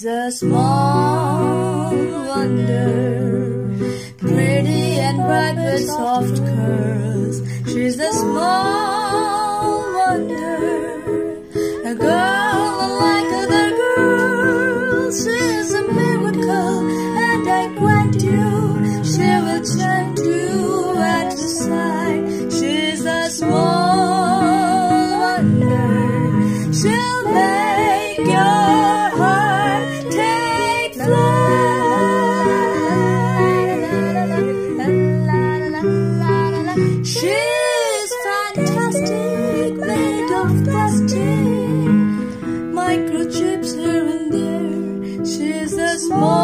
is a small wonder. Pretty and bright with soft curls. She's a small wonder. A girl of plastic, microchips here and there. She's a small.